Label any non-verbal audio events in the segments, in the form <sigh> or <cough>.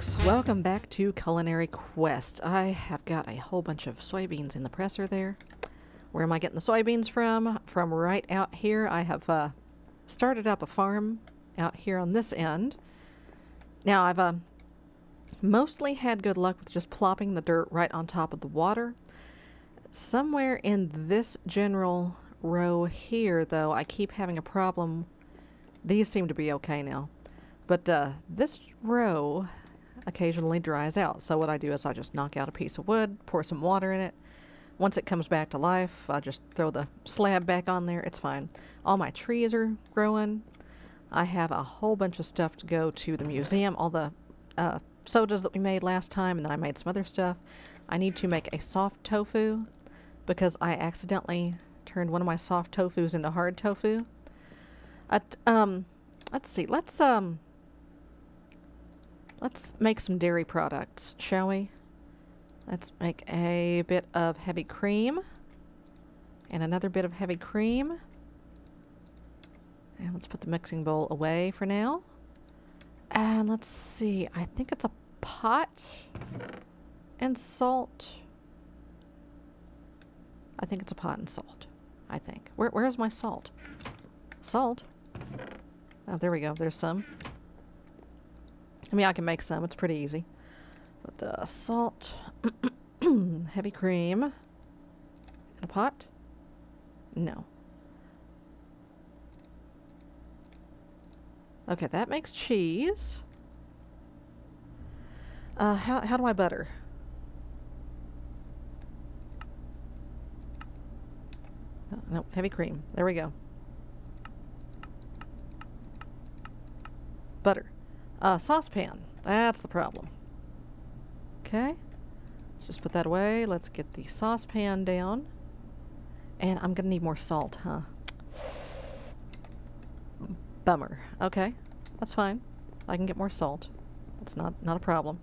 folks, welcome back to Culinary Quest. I have got a whole bunch of soybeans in the presser there. Where am I getting the soybeans from? From right out here. I have uh, started up a farm out here on this end. Now I've uh, mostly had good luck with just plopping the dirt right on top of the water. Somewhere in this general row here, though, I keep having a problem. These seem to be okay now. But uh, this row occasionally dries out. So what I do is I just knock out a piece of wood, pour some water in it. Once it comes back to life, I just throw the slab back on there. It's fine. All my trees are growing. I have a whole bunch of stuff to go to the museum. All the uh, sodas that we made last time, and then I made some other stuff. I need to make a soft tofu because I accidentally turned one of my soft tofus into hard tofu. At, um, let's see. Let's um, Let's make some dairy products, shall we? Let's make a bit of heavy cream. And another bit of heavy cream. And let's put the mixing bowl away for now. And let's see. I think it's a pot and salt. I think it's a pot and salt. I think. Where, where's my salt? Salt? Oh, there we go. There's some. I mean, I can make some. It's pretty easy. But uh, salt, <clears throat> heavy cream, in a pot? No. Okay, that makes cheese. Uh, how, how do I butter? Oh, no, heavy cream. There we go. Butter. Uh, saucepan. That's the problem. Okay. Let's just put that away. Let's get the saucepan down. And I'm going to need more salt, huh? Bummer. Okay. That's fine. I can get more salt. It's not, not a problem.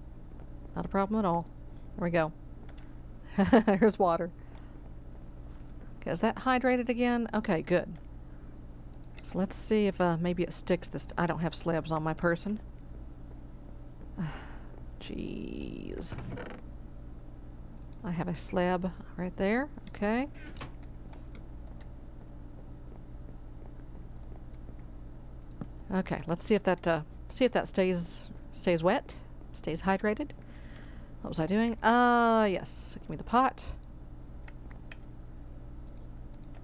Not a problem at all. There we go. <laughs> Here's water. Okay, is that hydrated again? Okay, good. So let's see if uh, maybe it sticks this... I don't have slabs on my person. <sighs> Jeez. I have a slab right there. Okay. Okay, let's see if that uh, see if that stays stays wet, stays hydrated. What was I doing? Uh, yes. Give me the pot.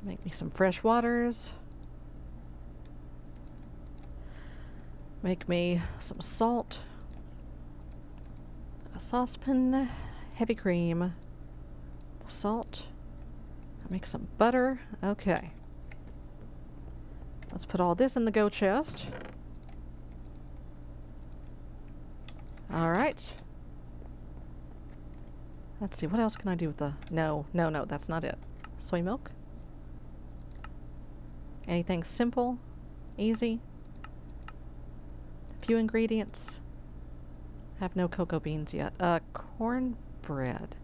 Make me some fresh waters. Make me some salt a saucepan, heavy cream, salt, make some butter. Okay. Let's put all this in the go chest. Alright. Let's see, what else can I do with the... No, no, no, that's not it. Soy milk? Anything simple, easy, few ingredients have no cocoa beans yet. Uh, cornbread.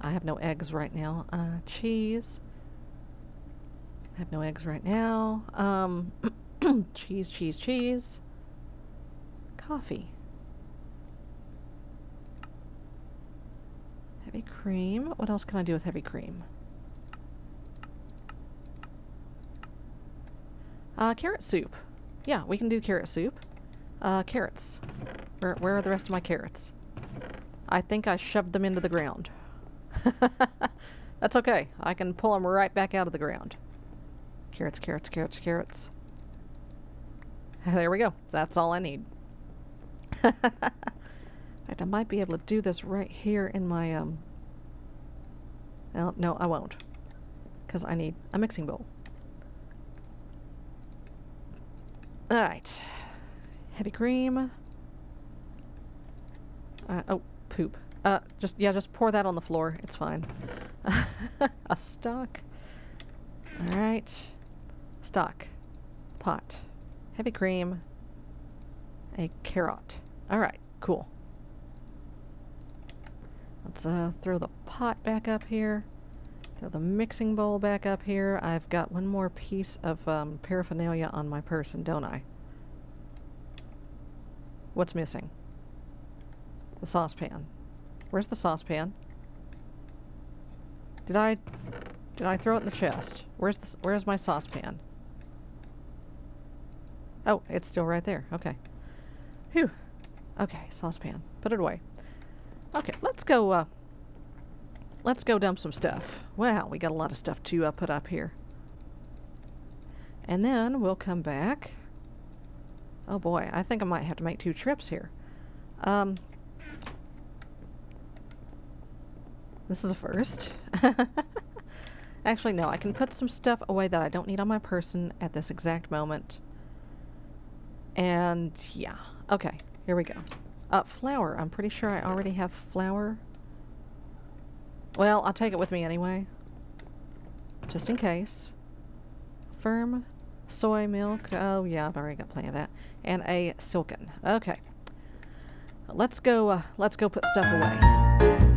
I have no eggs right now. Uh, cheese. I have no eggs right now. Um, <clears throat> cheese, cheese, cheese. Coffee. Heavy cream. What else can I do with heavy cream? Uh, carrot soup. Yeah, we can do carrot soup. Uh, carrots. Where, where are the rest of my carrots? I think I shoved them into the ground. <laughs> That's okay. I can pull them right back out of the ground. Carrots, carrots, carrots, carrots. <laughs> There we go. That's all I need. <laughs> in fact, I might be able to do this right here in my, um... Well, no, I won't. Because I need a mixing bowl. Alright. Heavy cream. Uh, oh, poop. Uh, just, yeah, just pour that on the floor. It's fine. <laughs> a stock. Alright. Stock. Pot. Heavy cream. A carrot. Alright, cool. Let's uh, throw the pot back up here. Throw the mixing bowl back up here. I've got one more piece of um, paraphernalia on my person, don't I? What's missing? The saucepan. Where's the saucepan? Did I... Did I throw it in the chest? Where's the, Where's my saucepan? Oh, it's still right there. Okay. Phew. Okay, saucepan. Put it away. Okay, let's go, uh... Let's go dump some stuff. Wow, we got a lot of stuff to uh, put up here. And then we'll come back. Oh boy, I think I might have to make two trips here. Um, this is a first. <laughs> Actually, no, I can put some stuff away that I don't need on my person at this exact moment. And yeah, okay, here we go. Uh, flour. I'm pretty sure I already have flour. Well, I'll take it with me anyway. Just in case. Firm soy milk. Oh yeah, I've already got plenty of that. And a silken. Okay. Let's go, uh, let's go put stuff away.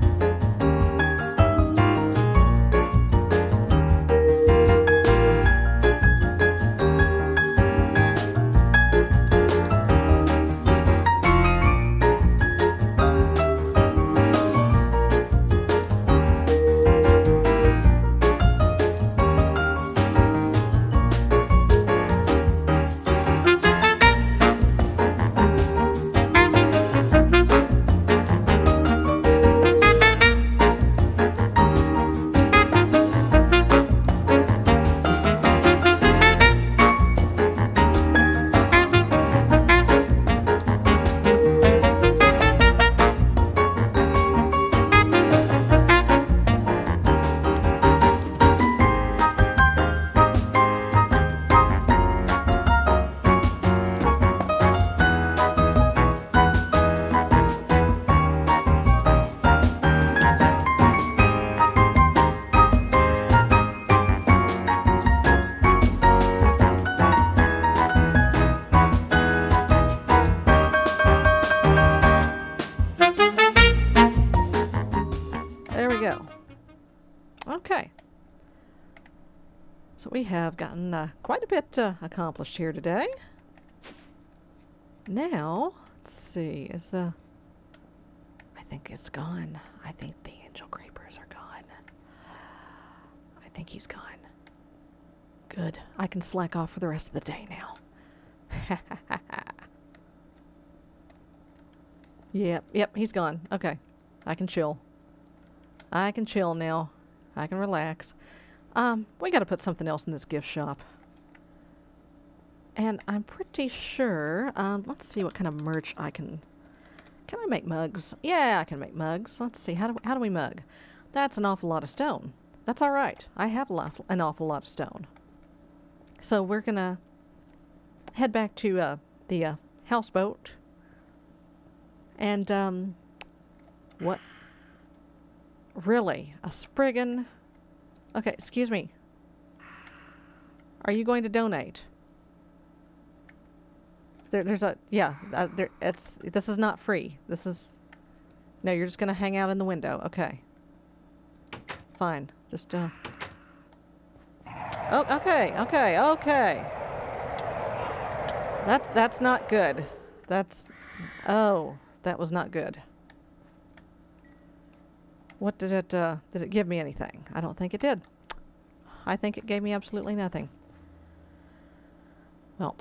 We have gotten uh, quite a bit uh, accomplished here today. Now, let's see, is the... I think it's gone. I think the angel creepers are gone. I think he's gone. Good. I can slack off for the rest of the day now. <laughs> yep, yep, he's gone. Okay. I can chill. I can chill now. I can relax. Um, we gotta put something else in this gift shop. And I'm pretty sure, um, let's see what kind of merch I can... Can I make mugs? Yeah, I can make mugs. Let's see, how do, how do we mug? That's an awful lot of stone. That's alright. I have an awful lot of stone. So we're gonna head back to uh, the uh, houseboat. And, um, what? Really? A Spriggan Okay, excuse me. Are you going to donate? There, there's a yeah. Uh, there, it's this is not free. This is no. You're just gonna hang out in the window. Okay. Fine. Just uh. Oh, okay, okay, okay. That's that's not good. That's oh, that was not good. What did it, uh, did it give me anything? I don't think it did. I think it gave me absolutely nothing. Well,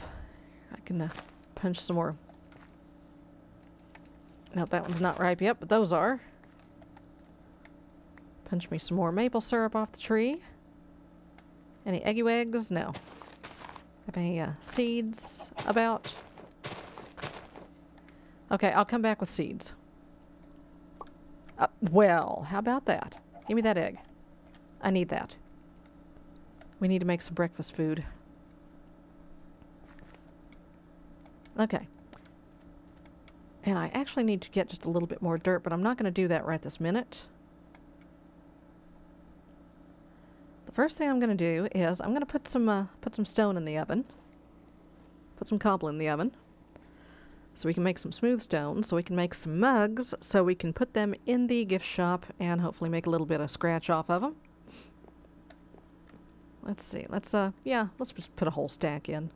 I can uh, punch some more. Now that one's not ripe yet, but those are. Punch me some more maple syrup off the tree. Any eggy eggs? No. Have any uh, seeds about? Okay, I'll come back with seeds. Uh, well, how about that? Give me that egg. I need that. We need to make some breakfast food. Okay. And I actually need to get just a little bit more dirt, but I'm not going to do that right this minute. The first thing I'm going to do is I'm going to put some uh, put some stone in the oven. Put some cobble in the oven so we can make some smooth stones, so we can make some mugs, so we can put them in the gift shop and hopefully make a little bit of scratch off of them. Let's see, let's, uh, yeah, let's just put a whole stack in.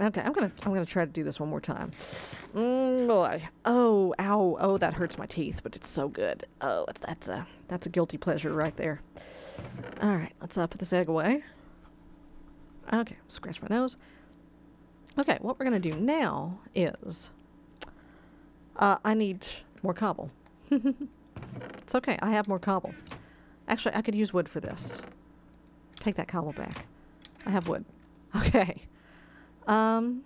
Okay, I'm gonna I'm gonna try to do this one more time. Mm, boy. Oh, ow, oh, that hurts my teeth, but it's so good. Oh, that's a that's a guilty pleasure right there. All right, let's uh, put this egg away. Okay, scratch my nose. Okay, what we're gonna do now is uh, I need more cobble. <laughs> it's okay, I have more cobble. Actually, I could use wood for this. Take that cobble back. I have wood. <laughs> Okay. Um,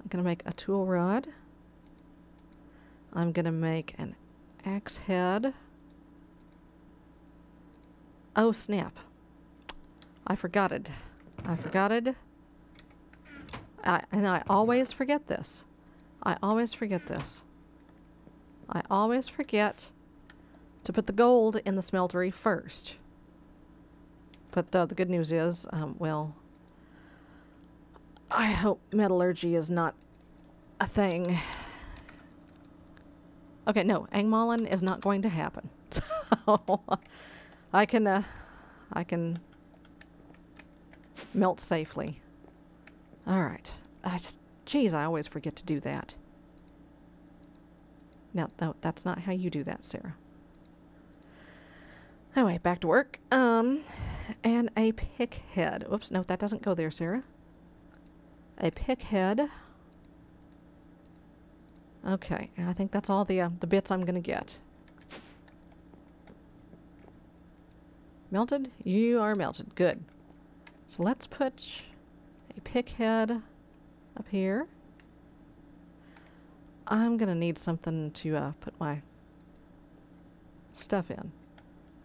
I'm going to make a tool rod. I'm going to make an axe head. Oh, snap. I forgot it. I forgot it. I, and I always forget this. I always forget this. I always forget to put the gold in the smeltery first. But uh, the good news is, um, well, I hope metallurgy is not a thing. Okay, no, Angmalen is not going to happen. <laughs> So I can, uh, I can melt safely. All right. I just, geez, I always forget to do that. No, no, that's not how you do that, Sarah. Anyway, back to work. Um, and a pick head. Oops, no, that doesn't go there, Sarah. A pick head. Okay, I think that's all the uh, the bits I'm gonna get. Melted? You are melted. Good. So let's put a pick head up here. I'm gonna need something to uh, put my stuff in.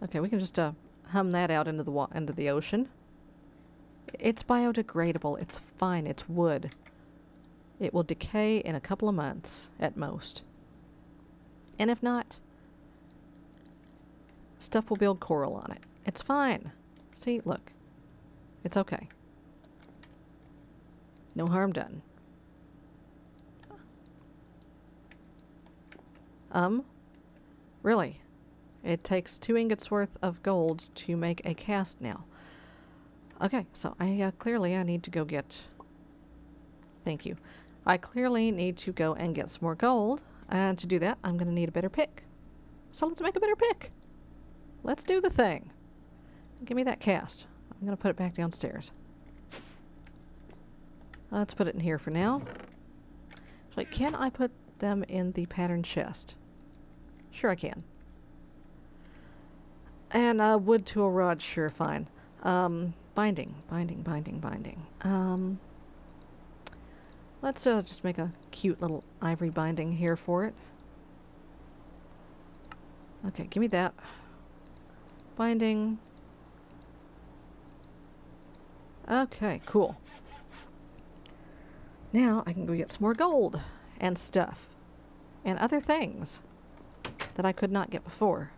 Okay, we can just uh, hum that out into the into the ocean. It's biodegradable. It's fine. It's wood. It will decay in a couple of months at most. And if not, stuff will build coral on it. It's fine. See, look. It's okay. No harm done. Um, really? It takes two ingots worth of gold to make a cast now. Okay, so I uh, clearly I need to go get... Thank you. I clearly need to go and get some more gold. And to do that, I'm going to need a better pick. So let's make a better pick. Let's do the thing. Give me that cast. I'm going to put it back downstairs. Let's put it in here for now. Like, can I put them in the pattern chest? Sure I can. And uh, wood to a rod, sure, fine. Um, binding, binding, binding, binding. Um, let's uh, just make a cute little ivory binding here for it. Okay, give me that. Binding. Okay, cool. Now I can go get some more gold and stuff and other things that I could not get before.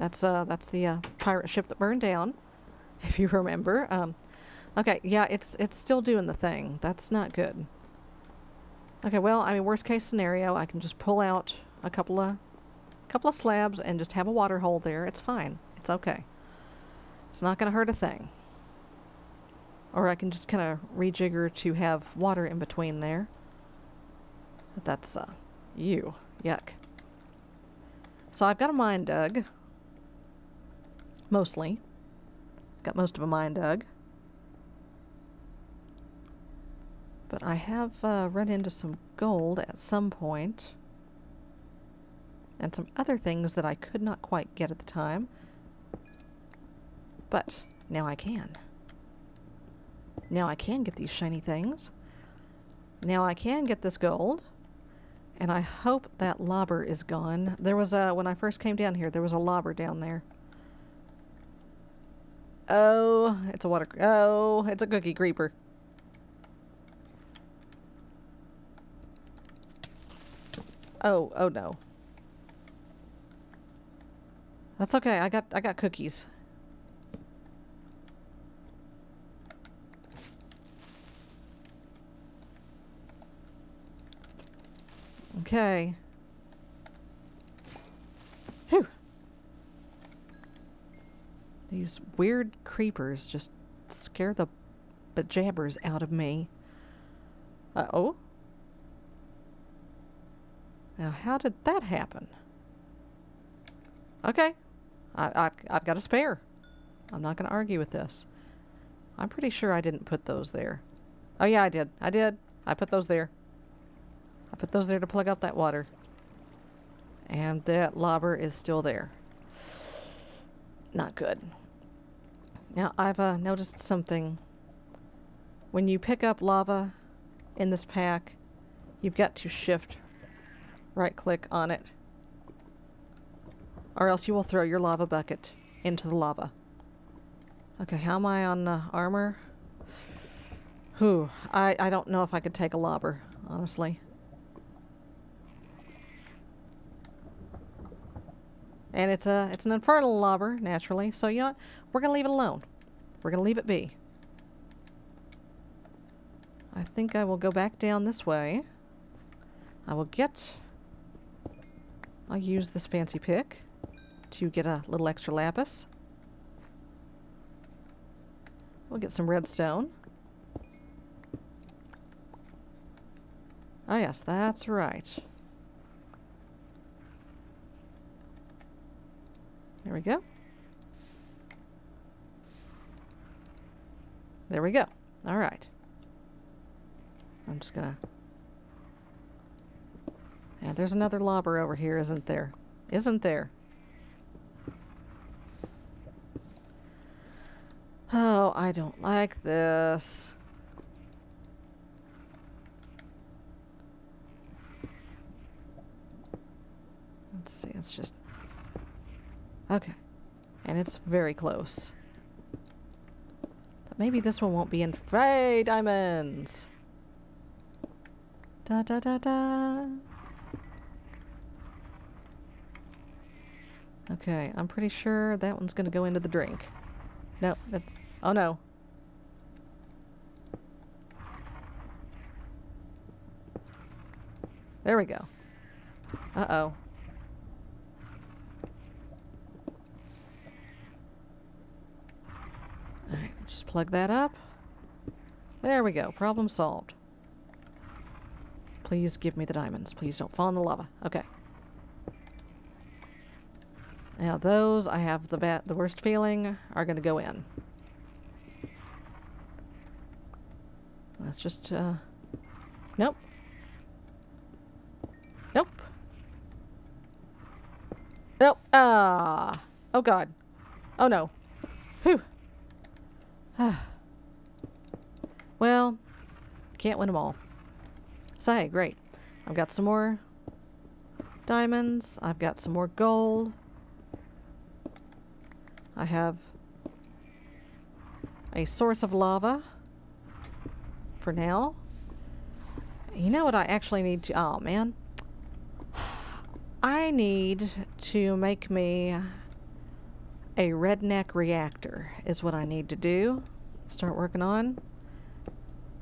That's uh, that's the uh, pirate ship that burned down, <laughs> if you remember. Um, okay, yeah, it's it's still doing the thing. That's not good. Okay, well, I mean, worst case scenario, I can just pull out a couple of couple of slabs and just have a water hole there. It's fine. It's okay. It's not going to hurt a thing. Or I can just kind of rejigger to have water in between there. But that's, uh, you. Yuck. So I've got a mine dug. Mostly. Got most of a mine dug. But I have uh, run into some gold at some point. And some other things that I could not quite get at the time. But now I can. Now I can get these shiny things. Now I can get this gold. And I hope that lobber is gone. There was a, when I first came down here, there was a lobber down there. Oh, it's a water. Oh, it's a cookie creeper. Oh, oh no. That's okay. I got I got cookies. Okay. These weird creepers just scare the bejabbers out of me. Uh oh. Now, how did that happen? Okay. I, I've, I've got a spare. I'm not going to argue with this. I'm pretty sure I didn't put those there. Oh, yeah, I did. I did. I put those there. I put those there to plug out that water. And that lobber is still there. Not good. Now, I've uh, noticed something. When you pick up lava in this pack, you've got to shift right click on it. Or else you will throw your lava bucket into the lava. Okay, how am I on uh, armor? Whew, I, I don't know if I could take a lobber, honestly. And it's a it's an infernal lobber, naturally, so you know what? We're gonna leave it alone. We're gonna leave it be. I think I will go back down this way. I will get... I'll use this fancy pick to get a little extra lapis. We'll get some redstone. Oh yes, that's right. There we go. There we go. All right. I'm just gonna... Yeah, there's another lobber over here, isn't there? Isn't there? Oh, I don't like this. Let's see, it's just... Okay. And it's very close. But maybe this one won't be in... Hey, diamonds! Da da da da. Okay, I'm pretty sure that one's gonna go into the drink. No, that's... Oh no. There we go. Uh-oh. Alright, just plug that up. There we go. Problem solved. Please give me the diamonds. Please don't fall in the lava. Okay. Now those, I have the bad, the worst feeling, are going to go in. Let's just, uh... Nope. Nope. Nope. Ah. Oh god. Oh no. Whew. <sighs> well, can't win them all. So hey, great. I've got some more diamonds. I've got some more gold. I have a source of lava for now. You know what I actually need to... Oh, man. <sighs> I need to make me a redneck reactor is what I need to do. Start working on.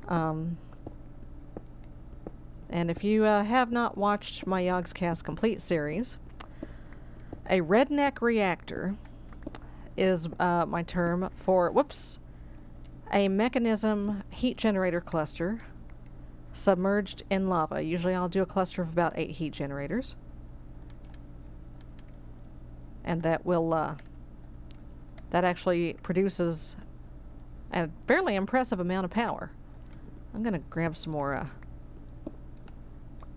Um, and if you uh, have not watched my Yogscast Complete series, a redneck reactor is uh, my term for, whoops, a Mekanism heat generator cluster submerged in lava. Usually I'll do a cluster of about eight heat generators. And that will, uh, that actually produces a fairly impressive amount of power. I'm going to grab some more, uh,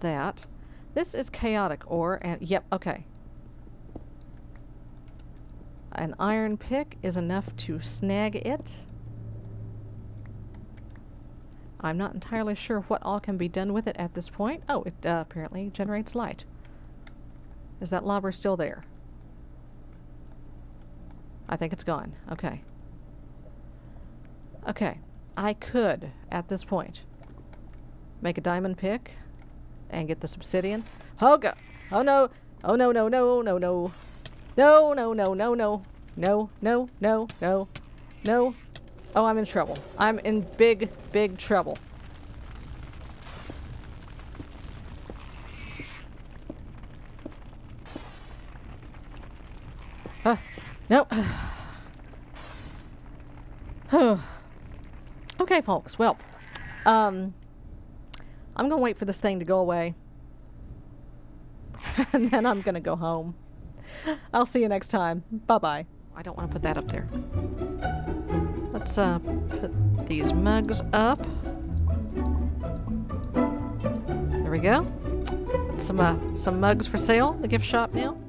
that. This is chaotic ore, and, yep, okay. An iron pick is enough to snag it. I'm not entirely sure what all can be done with it at this point. Oh, it uh, apparently generates light. Is that lobber still there? I think it's gone. Okay. Okay. I could, at this point, make a diamond pick and get this obsidian. Oh, God. Oh, no. Oh, no, no, no, no, no. No, no, no, no, no. No, no, no, no, no. Oh, I'm in trouble. I'm in big, big trouble. Huh. No. <sighs> Okay, folks. Well, um, I'm gonna wait for this thing to go away, <laughs> and then I'm gonna go home. I'll see you next time. Bye bye. I don't want to put that up there. Let's uh put these mugs up. There we go. Some uh some mugs for sale. The gift shop now.